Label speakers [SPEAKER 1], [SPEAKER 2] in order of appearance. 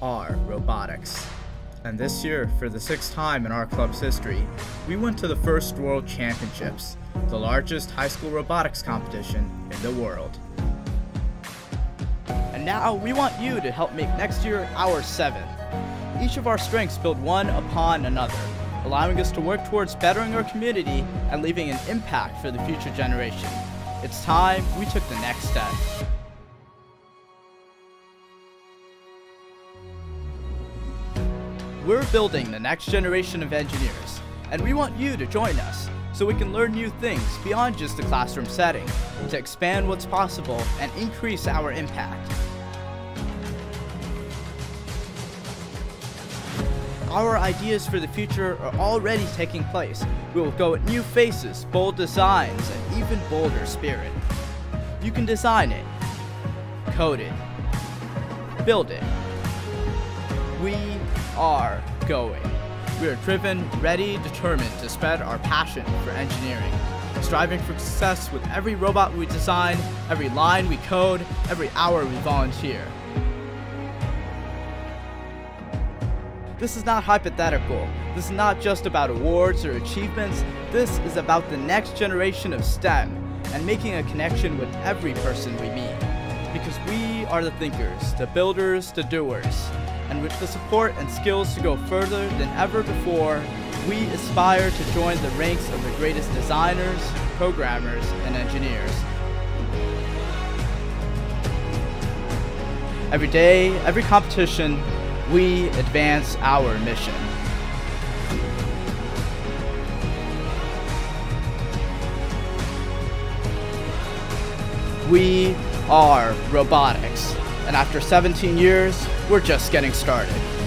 [SPEAKER 1] are robotics. And this year, for the sixth time in our club's history, we went to the first World Championships, the largest high school robotics competition in the world.
[SPEAKER 2] And now we want you to help make next year our seventh. Each of our strengths build one upon another, allowing us to work towards bettering our community and leaving an impact for the future generation. It's time we took the next step. We're building the next generation of engineers, and we want you to join us so we can learn new things beyond just the classroom setting to expand what's possible and increase our impact. Our ideas for the future are already taking place. We will go with new faces, bold designs, and even bolder spirit. You can design it, code it, build it. We are going. We are driven, ready, determined to spread our passion for engineering, striving for success with every robot we design, every line we code, every hour we volunteer. This is not hypothetical. This is not just about awards or achievements. This is about the next generation of STEM and making a connection with every person we meet. Because we are the thinkers, the builders, the doers. And with the support and skills to go further than ever before, we aspire to join the ranks of the greatest designers, programmers, and engineers. Every day, every competition, we advance our mission. We are robotics, and after 17 years, we're just getting started.